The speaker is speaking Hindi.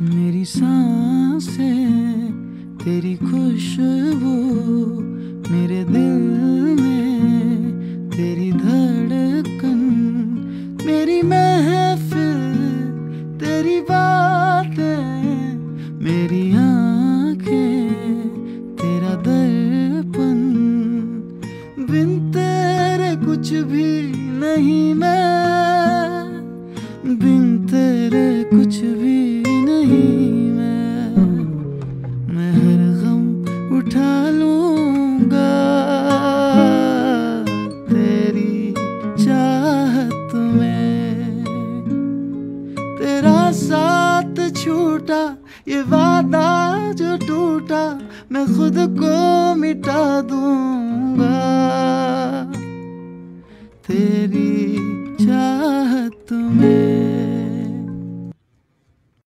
मेरी साँसें, तेरी खुशबू मेरे दिल में, तेरी धड़कन, मेरी महफिल, तेरी बातें, मेरी आँखें, तेरा दर्पण। बिन तेरे कुछ भी नहीं मैं, बिन तेरे कुछ तेरा साथ छूटा, ये वादा जो टूटा, मैं खुद को मिटा दूँगा। तेरी चाहत में